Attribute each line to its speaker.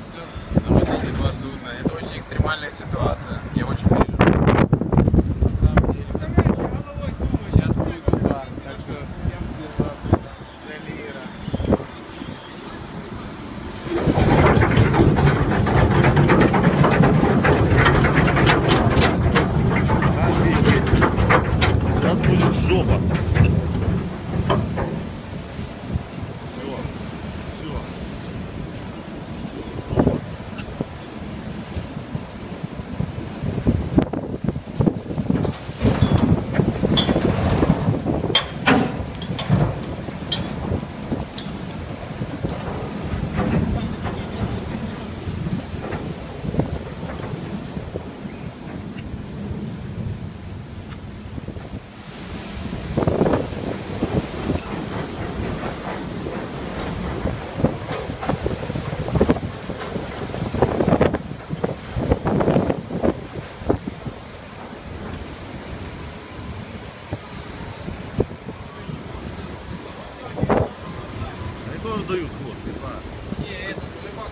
Speaker 1: все. Вот эти два судна, это очень экстремальная ситуация. Я очень тоже дают лодки. Не, этот рыбак